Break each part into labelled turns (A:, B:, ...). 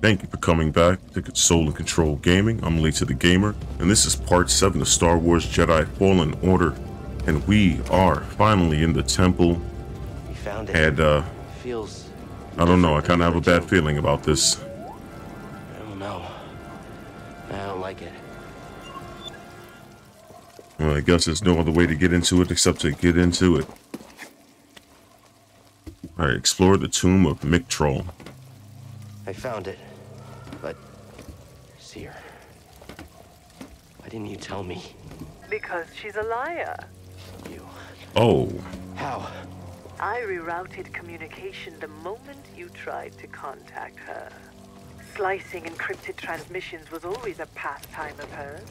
A: Thank you for coming back to Console and Control Gaming. I'm Lisa the Gamer, and this is part 7 of Star Wars Jedi Fallen Order. And we are finally in the temple.
B: We found it.
A: And, uh,
B: feels.
A: I don't know, I kind of have a bad feeling about this.
B: I don't know. I don't like it.
A: Well, I guess there's no other way to get into it except to get into it. Alright, explore the tomb of Miktrull.
B: I found it, Cere, why didn't you tell me?
C: Because she's a liar.
B: You.
A: Oh,
B: How?
C: I rerouted communication the moment you tried to contact her. Slicing encrypted transmissions was always a pastime of hers.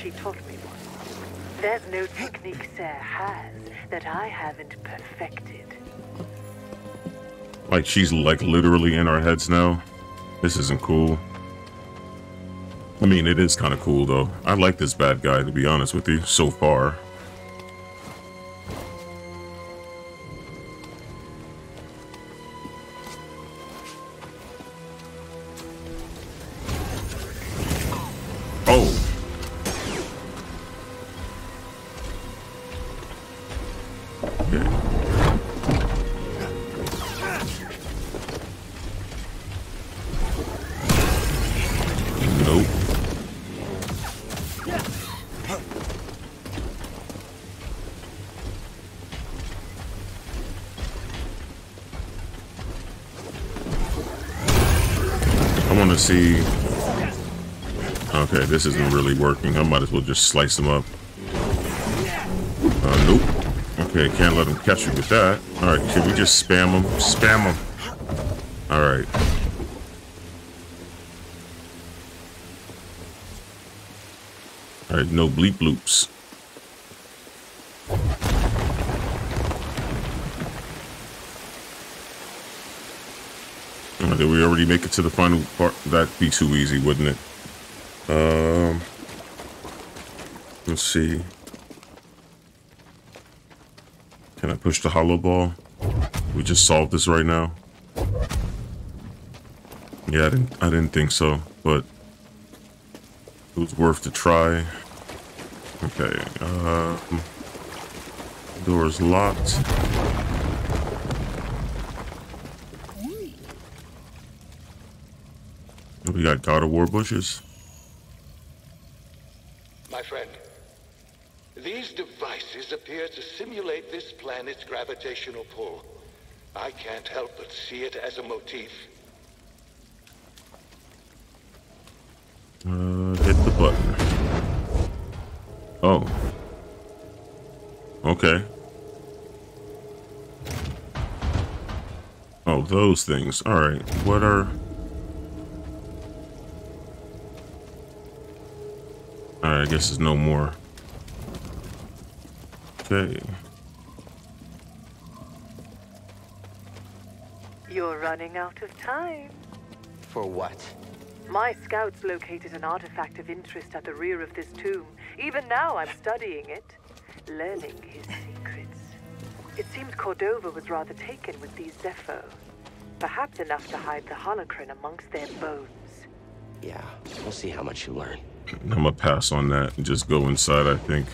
C: She taught me one. There's no technique Cere has that I haven't perfected.
A: like she's like literally in our heads now. This isn't cool. I mean, it is kind of cool though. I like this bad guy to be honest with you so far. This isn't really working. I might as well just slice them up. Uh, nope. Okay, can't let them catch you with that. All right, can we just spam them? Spam them. All right. All right, no bleep loops. Did we already make it to the final part? That'd be too easy, wouldn't it? Um, let's see. Can I push the hollow ball? We just solved this right now. Yeah, I didn't. I didn't think so, but it was worth the try. Okay. Um, door is locked. We got God of War bushes.
D: My friend, these devices appear to simulate this planet's gravitational pull. I can't help but see it as a motif.
A: Uh, hit the button. Oh. Okay. Oh, those things. All right. What are? All right. I guess there's no more. Okay.
C: You're running out of time.
B: For what?
C: My scouts located an artifact of interest at the rear of this tomb. Even now, I'm studying it, learning his secrets. It seems Cordova was rather taken with these Zeffo. Perhaps enough to hide the holocron amongst their bones.
B: Yeah, we'll see how much you learn.
A: I'm gonna pass on that and just go inside. I think.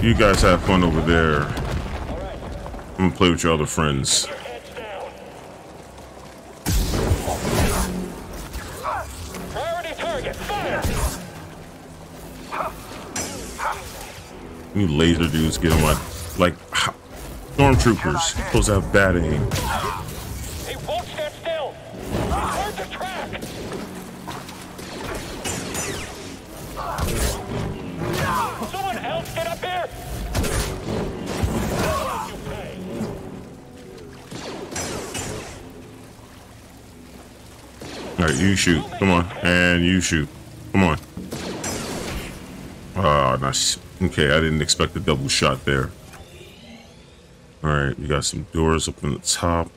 A: You guys have fun over there. I'm gonna play with your other friends. You laser dudes get on my like stormtroopers. Supposed to have bad aim.
D: He won't stand still! He's the track! Someone else get up here!
A: All right, you shoot. Come on, and you shoot. Come on. Ah, nice. Okay, I didn't expect a double shot there. All right, we got some doors up in the top.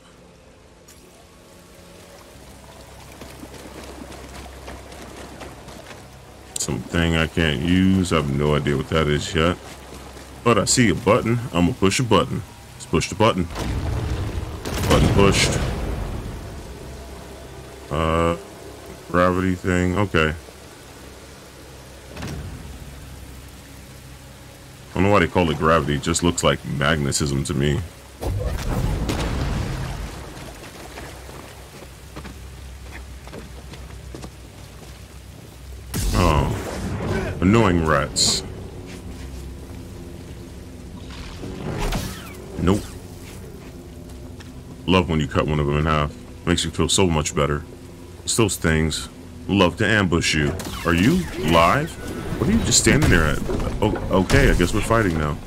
A: Something I can't use. I have no idea what that is yet. But I see a button. I'm gonna push a button. Let's push the button. Button pushed. Uh, gravity thing. Okay. I don't know why they call it gravity. It just looks like magnetism to me. Oh. Annoying rats. Nope. Love when you cut one of them in half. Makes you feel so much better. It's those things. Love to ambush you. Are you live? What are you just standing there at? Oh, okay, I guess we're fighting now.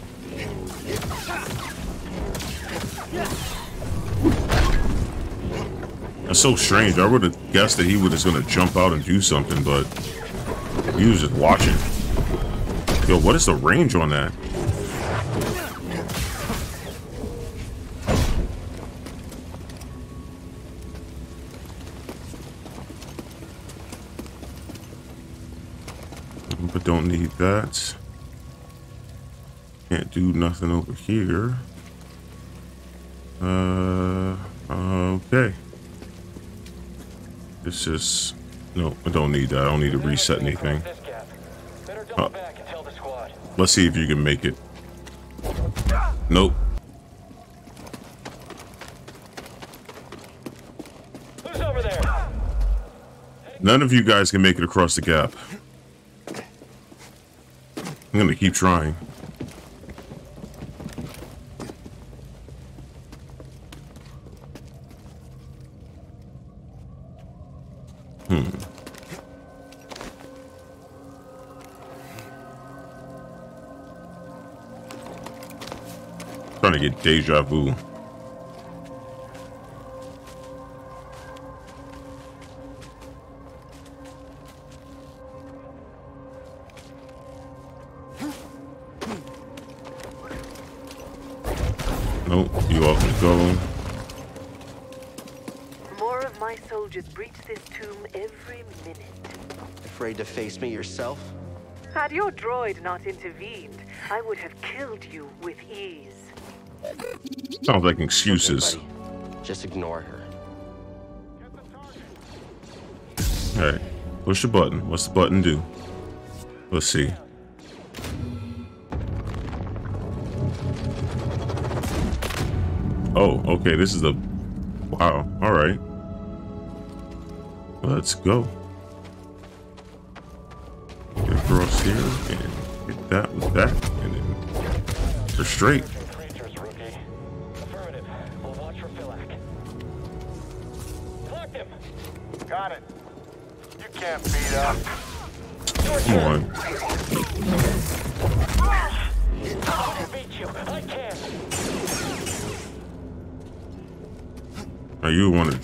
A: That's so strange. I would have guessed that he was just going to jump out and do something, but he was just watching. Yo, what is the range on that? Do nothing over here. Uh, okay. This is... No, I don't need that. I don't need to reset anything. Uh, let's see if you can make it. Nope. None of you guys can make it across the gap. I'm gonna keep trying. Get deja vu. Nope, you all can go.
C: More of my soldiers breach this tomb every minute.
B: Afraid to face me yourself?
C: Had your droid not intervened, I would have killed you with ease.
A: Sounds like excuses.
B: Okay. Just ignore her.
A: Alright, push the button. What's the button do? Let's see. Oh, okay, this is the... Wow, alright. Let's go. Get across here and hit that with that, and then we're straight.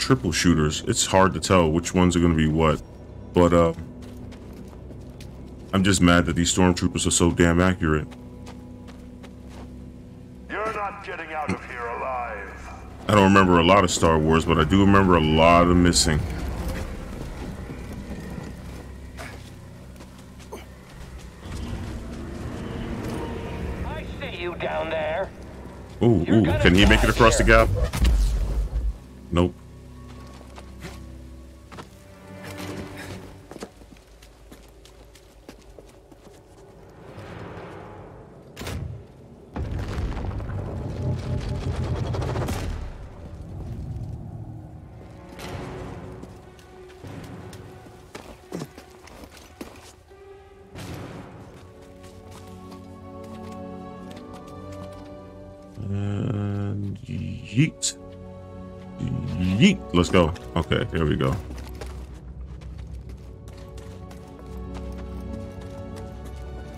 A: Triple shooters. It's hard to tell which ones are going to be what, but uh, I'm just mad that these stormtroopers are so damn accurate.
E: You're not getting out of here alive.
A: I don't remember a lot of Star Wars, but I do remember a lot of missing.
F: I see you down there.
A: Ooh, ooh, can he make it across the gap? Nope. Okay, here we go.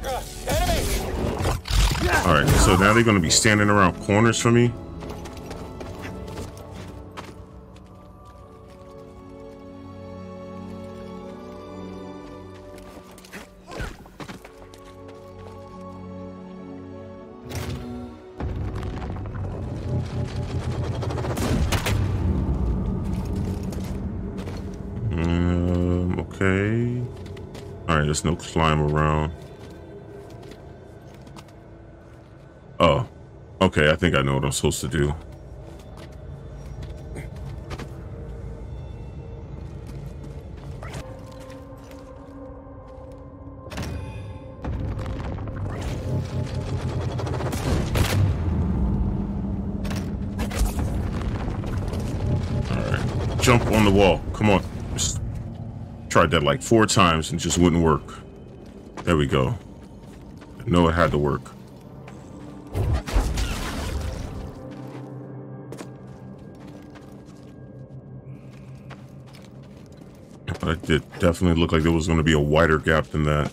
F: Uh!
A: All right, so now they're going to be standing around corners for me. Okay. All right, there's no climb around. Oh, okay. I think I know what I'm supposed to do. All right. Jump on the wall. Come on. Tried that like four times and just wouldn't work. There we go. I know it had to work. But it did definitely look like there was going to be a wider gap than that.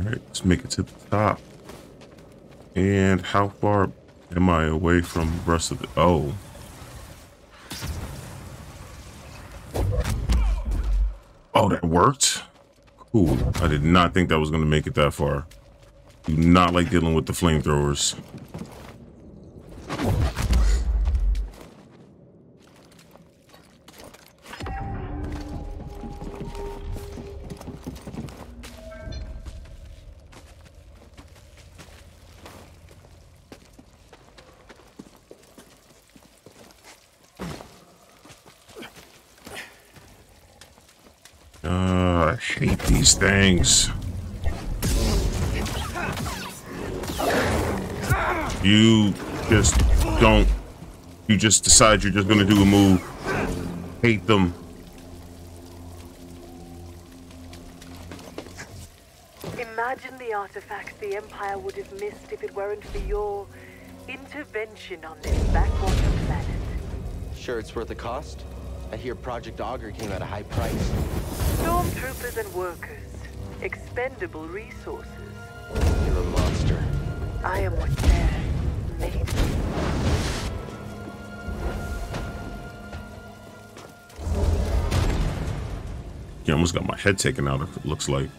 A: All right, let's make it to the top. And how far am I away from the rest of it? Oh. Oh, that worked? Cool. I did not think that was going to make it that far. Do not like dealing with the flamethrowers. Things. You just don't. You just decide you're just gonna do a move. Hate them.
C: Imagine the artifacts the Empire would have missed if it weren't for your intervention on this backwater planet.
G: Sure it's worth the cost? I hear Project Augur came at a high price.
C: Stormtroopers and workers. Expendable resources.
G: You're a monster.
C: I am what they're made of.
A: Almost got my head taken out. It looks like.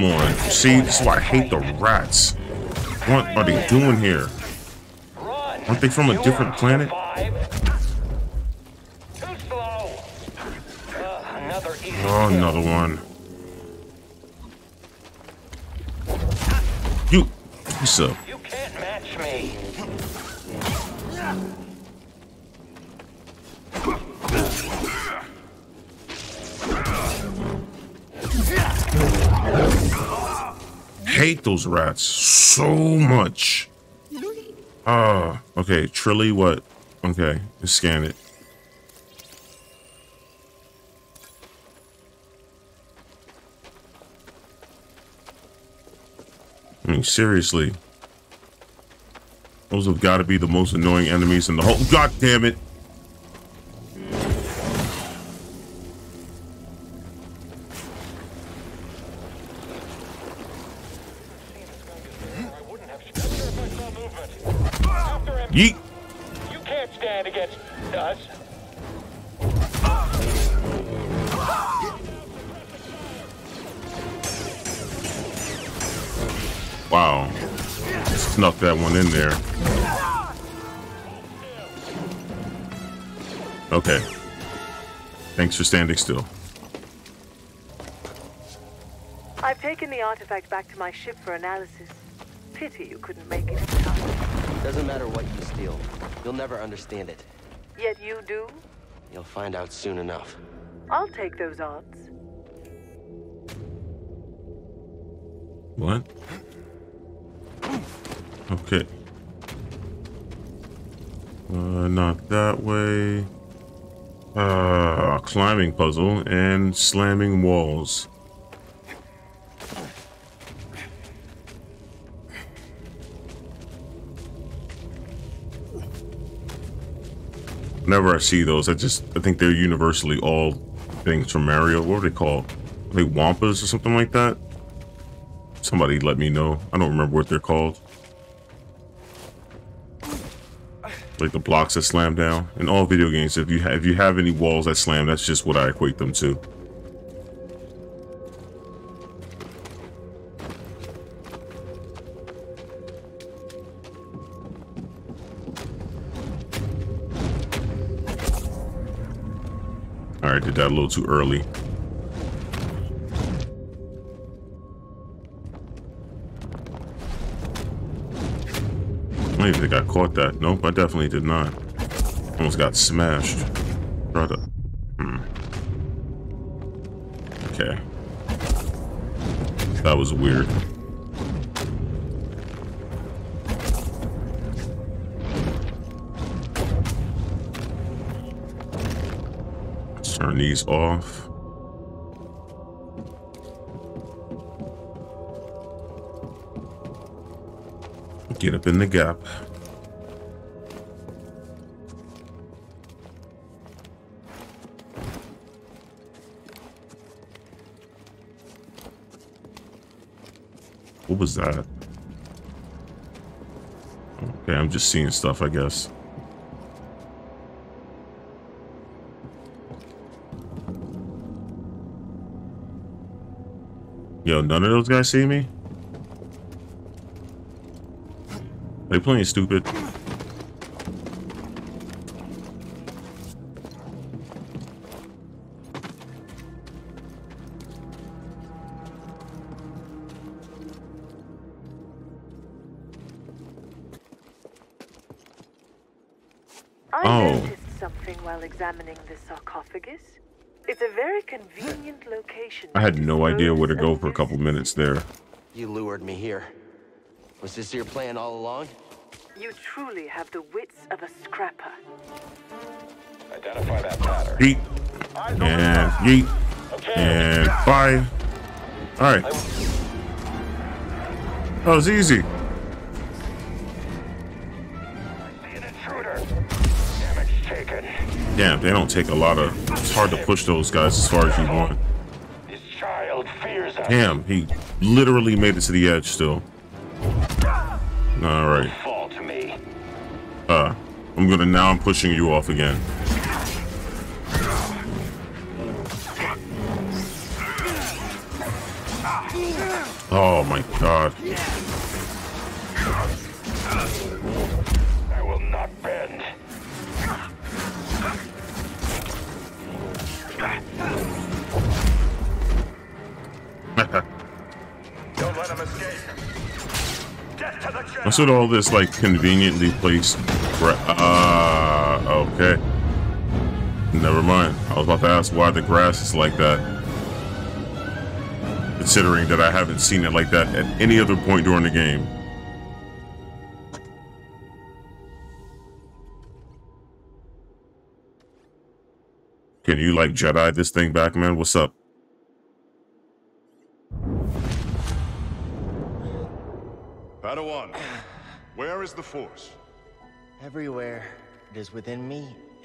A: Come on. See, this is why I hate the rats. What are they doing here? Aren't they from a different planet? Oh, another one. You, what's up? Hate those rats so much. Ah, okay. Trilly, what? Okay, let's scan it. I mean, seriously. Those have got to be the most annoying enemies in the whole. God damn it! Snuck that in there. Okay. Thanks for standing still.
C: I've taken the artifact back to my ship for analysis. Pity you couldn't make it in time.
G: Doesn't matter what you steal. You'll never understand it.
C: Yet you do?
G: You'll find out soon enough.
C: I'll take those odds.
A: What? Okay. Uh, not that way. Uh, climbing puzzle and slamming walls. Whenever I see those, I just I think they're universally all things from Mario. What are they called? Are they Wampas or something like that? Somebody let me know. I don't remember what they're called. like the blocks that slam down. In all video games, if you have, if you have any walls that slam, that's just what I equate them to. All right, did that a little too early. Don't even think I caught that. Nope, I definitely did not. Almost got smashed. To... Hmm. Okay. That was weird. Let's turn these off. Get up in the gap. What was that? Okay, I'm just seeing stuff, I guess. Yo, none of those guys see me? Are they playing stupid?
C: I
A: Oh.
C: noticed something while examining the sarcophagus. It's a very convenient location.
A: I had no idea where to go for a couple
C: this-
A: minutes there.
G: You lured me here. Was this your plan all along?
C: You truly have the wits of a scrapper.
E: Identify that pattern.
A: Yeet. And yeet. And bye. Alright. That was easy.
E: An intruder. Damage taken.
A: Damn, they don't take a lot of... It's hard to push those guys as far as you want.
E: This child fears us.
A: Damn, he literally made it to the edge still. Alright. I'm gonna... Now I'm pushing you off again. Oh my god.
E: I will not bend. Don't let him escape. Get to the general.
A: What's with all this, like, conveniently placed... Never mind. I was about to ask why the grass is like that. Considering that I haven't seen it like that at any other point during the game. Can you, like, Jedi this thing back, man? What's up?
H: Padawan, where is the Force?
G: Everywhere it is within me,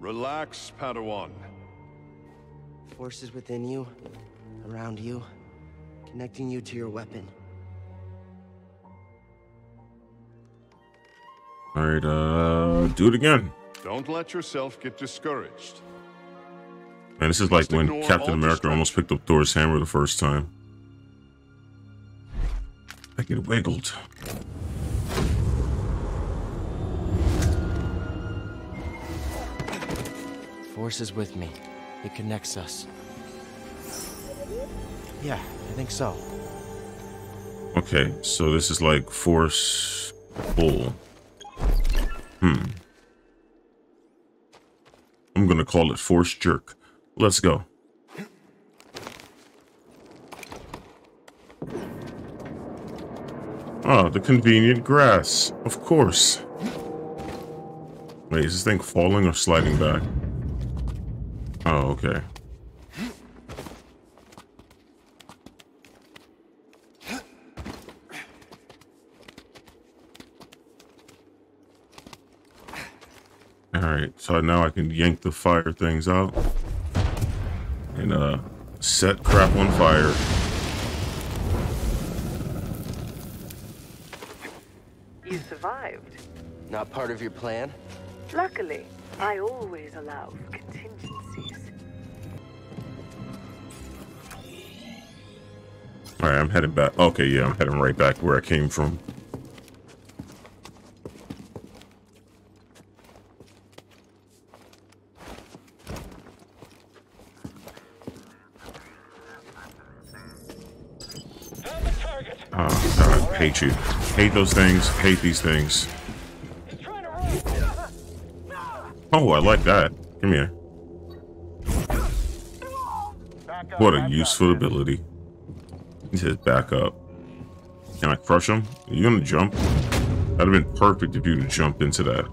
H: Relax, Padawan.
G: Forces within you, around you, connecting you to your weapon.
A: Alright, uh, do it again.
H: Don't let yourself get discouraged.
A: Man, this is like
H: Just
A: when Captain America almost picked up Thor's hammer the first time. I get wiggled.
G: Force is with me. It connects us. Yeah, I think so.
A: Okay, so this is like force pull. Hmm. I'm gonna call it force jerk. Let's go. Oh, the convenient grass. Of course. Wait, is this thing falling or sliding back? Oh, okay. All right, so now I can yank the fire things out and uh, set crap on fire.
C: You survived.
G: Not part of your plan?
C: Luckily, I always allow
A: All right, I'm heading back. Okay, yeah, I'm heading right back where I came from. Oh, God, hate you. Hate those things. Hate these things. Oh, I like that. Come here. What a useful ability. He says back up. Can I crush him? Are you gonna jump? That'd have been perfect if you'd have jumped into that.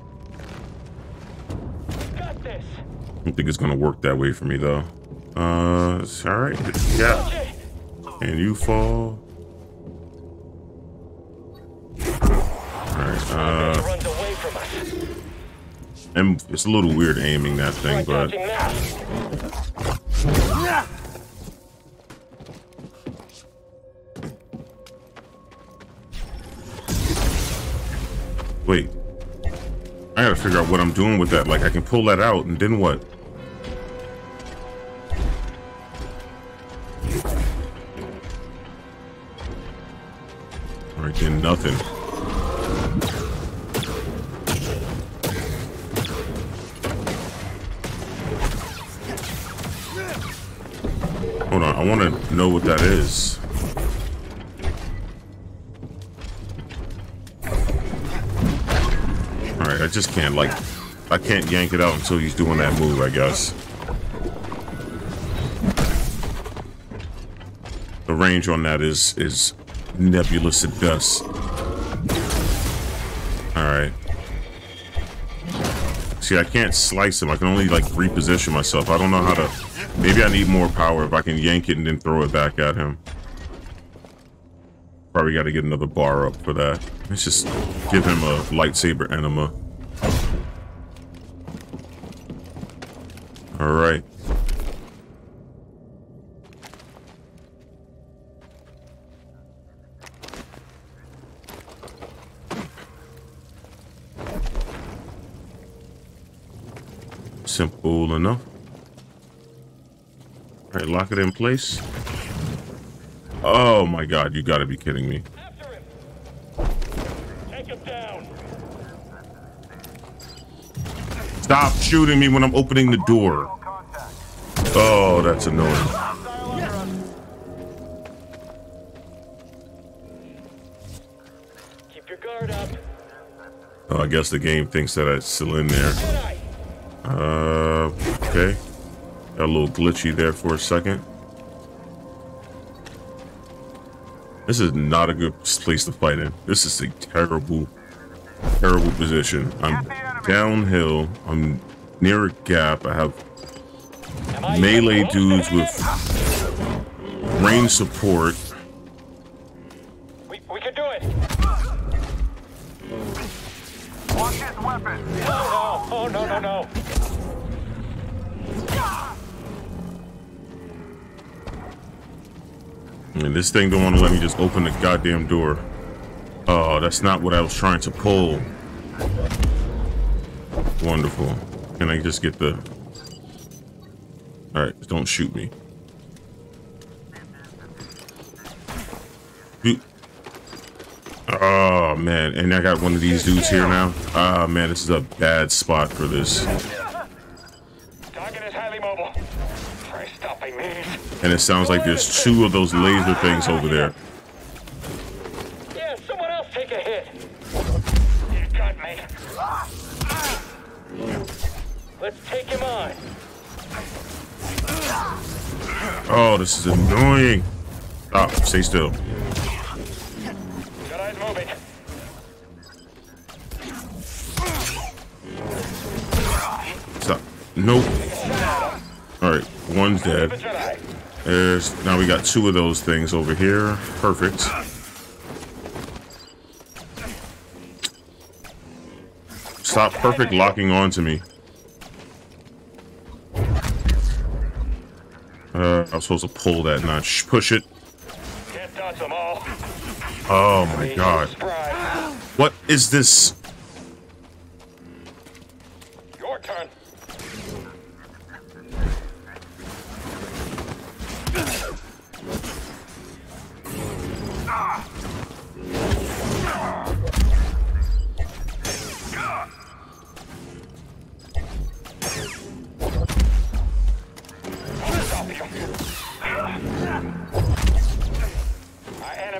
F: Got this.
A: I don't think it's gonna work that way for me though. Uh, it's all right. Yeah. And you fall. All right. Uh,
F: runs away from us.
A: and it's a little weird aiming that thing, but wait. I gotta figure out what I'm doing with that. Like I can pull that out, and then what? All right, then nothing. Can't yank it out until he's doing that move, I guess. The range on that is is nebulous at best. All right. See, I can't slice him. I can only like reposition myself. I don't know how to. Maybe I need more power if I can yank it and then throw it back at him. Probably got to get another bar up for that. Let's just give him a lightsaber enema. All right. Simple enough. All right, lock it in place. Oh my god, you gotta be kidding me.
F: After him. Take him down.
A: Stop shooting me when I'm opening the door. Oh, that's annoying.
F: Keep your guard up.
A: Oh, I guess the game thinks that I'm still in there. Uh, okay. Got a little glitchy there for a second. This is not a good place to fight in. This is a terrible, terrible position. I'm downhill. I'm near a gap. I have
F: I
A: melee dudes with
F: to
A: range support.
F: We, we can do it.
E: Watch his weapon.
F: Oh no. Oh no no no.
A: And this thing don't want to let me just open the goddamn door. Oh, that's not what I was trying to pull. Wonderful. Can I just get the... Alright, don't shoot me. Oh, man. And I got one of these dudes here now. Ah, man, this is a bad spot for this.
F: Target is highly mobile. Stopping these.
A: And it sounds like there's two of those laser things over there.
F: Yeah, someone else take a hit. You got me. Let's take him on.
A: Oh, this is annoying. Stop. Stay still.
F: Got eyes moving.
A: Stop. Nope. Alright, one's dead. There's now we got two of those things over here. Perfect. stop perfect locking on to me. Uh, I was supposed to pull that, notch, push it. Oh my god. What is this?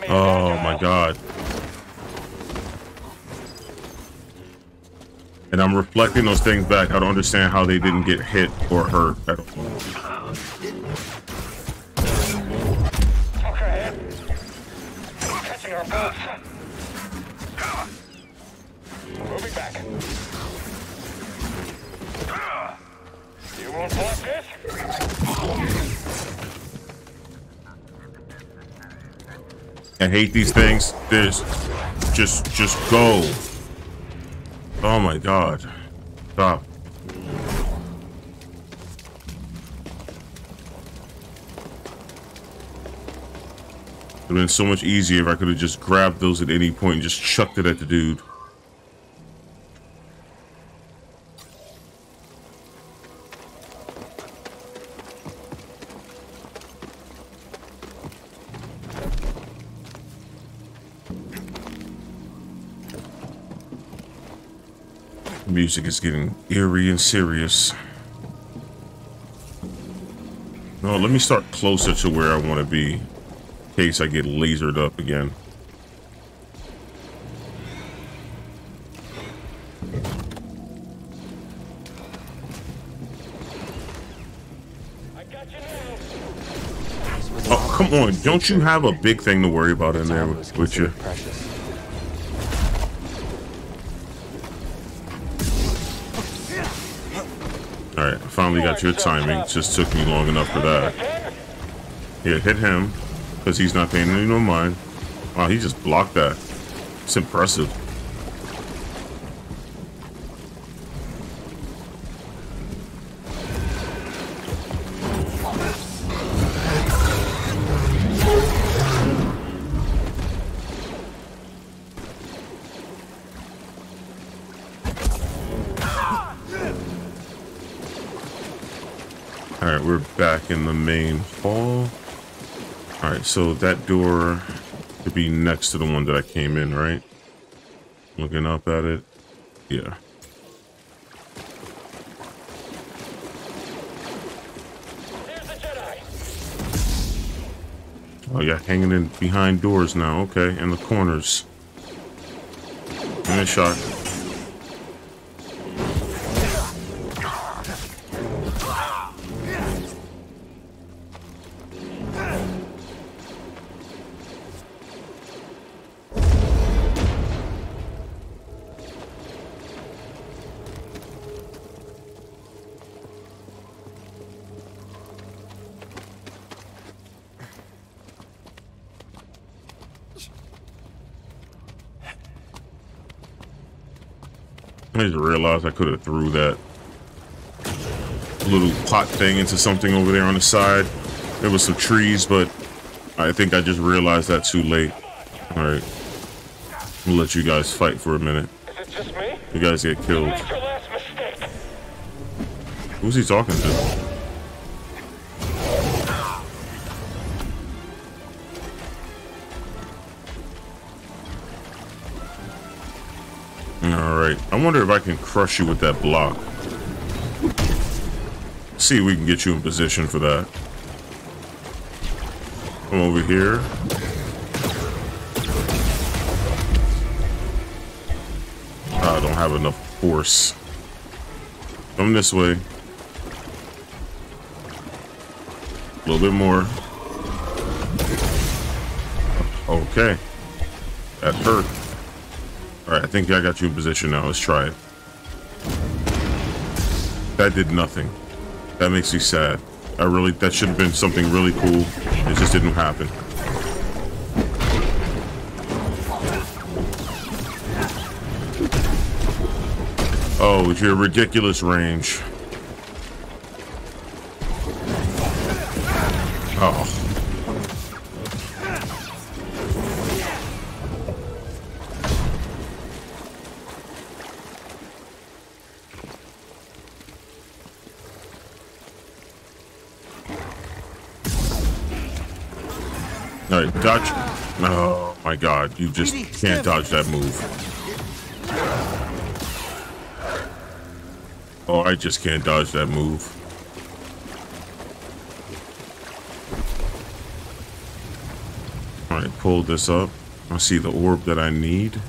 A: Oh my god. And I'm reflecting those things back. I don't understand how they didn't get hit or hurt at all. I hate these things. There's just just go. Oh my god. Stop. It would have been so much easier if I could have just grabbed those at any point and just chucked it at the dude. Music is getting eerie and serious. No, let me start closer to where I want to be. In case I get lasered up again. Oh, come on. Don't you have a big thing to worry about in there with, with you? Finally got your timing. Just took me long enough for that. Yeah, hit him. Because he's not paying any no mind. Wow, he just blocked that. It's impressive. Alright, we're back in the main hall. Alright, so that door could be next to the one that I came in, right? Looking up at it. Yeah. Oh yeah, hanging in behind doors now. Okay, in the corners. Give me a shot. Realized I could have threw that little pot thing into something over there on the side. There was some trees, but I think I just realized that too late. All right, we'll let you guys fight for a minute.
F: Is it just me?
A: You guys get killed.
F: Make your last mistake.
A: Who's he talking to? Wonder if I can crush you with that block. See if we can get you in position for that. Come over here. I don't have enough force. Come this way. A little bit more. Okay. That hurt. Alright, I think I got you in position now. Let's try it. That did nothing. That makes me sad. I really, that should have been something really cool. It just didn't happen. Oh, with your ridiculous range. All right, dodge. Oh my god, you just can't dodge that move. Oh, I just can't dodge that move. All right, pull this up. I see the orb that I need.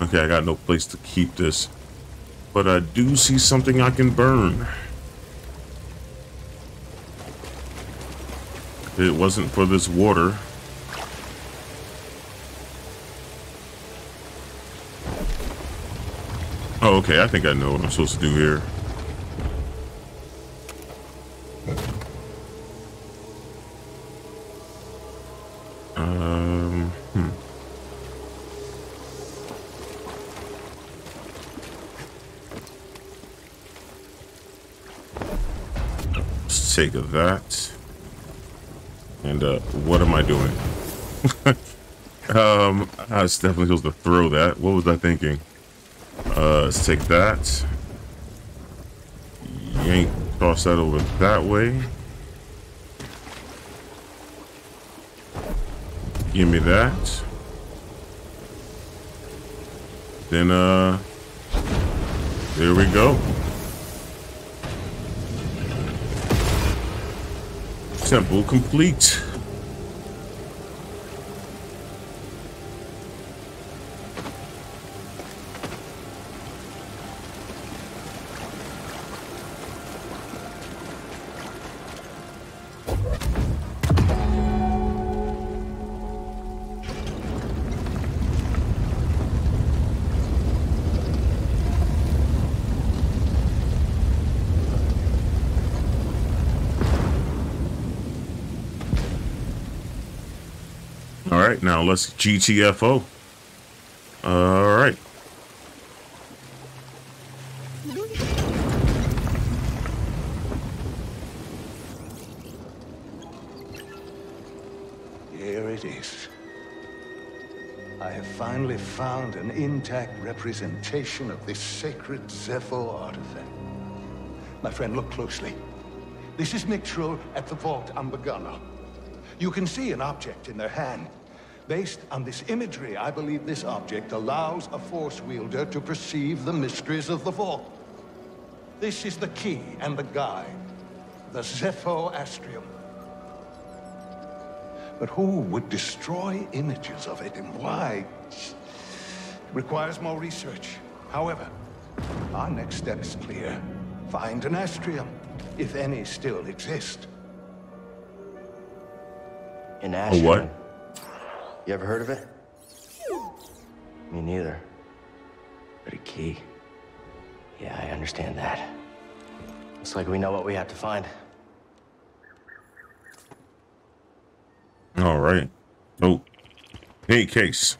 A: Okay, I got no place to keep this. But I do see something I can burn. If it wasn't for this water. Oh, okay. I think I know what I'm supposed to do here. Um, hmm. Let's take of that. And uh, what am I doing? um, I was definitely supposed to throw that. What was I thinking? Uh, let's take that. Yank, toss that over that way. Give me that. Then, uh, there we go. Temple complete. Right, now let's GTFO. All right.
I: Here it is. I have finally found an intact representation of this sacred Zeffo artifact. My friend, look closely. This is Miktrull at the Vault on Bogano. You can see an object in their hand. Based on this imagery, I believe this object allows a Force wielder to perceive the mysteries of the Vault. This is the key and the guide, the Zeffo Astrium. But who would destroy images of it and why? It requires more research. However, our next step is clear. Find an Astrium, if any still exist.
G: An Astrium?
A: A what?
G: You ever heard of it? Me neither. But a key. Yeah, I understand that. Looks like we know what we have to find.
A: All right. So, hey, case.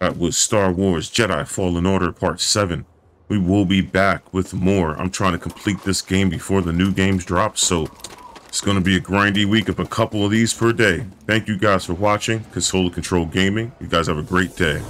A: That was Star Wars Jedi Fallen Order Part 7. We will be back with more. I'm trying to complete this game before the new games drop, so it's going to be a grindy week of a couple of these per day. Thank you guys for watching. Console & Control Gaming. You guys have a great day.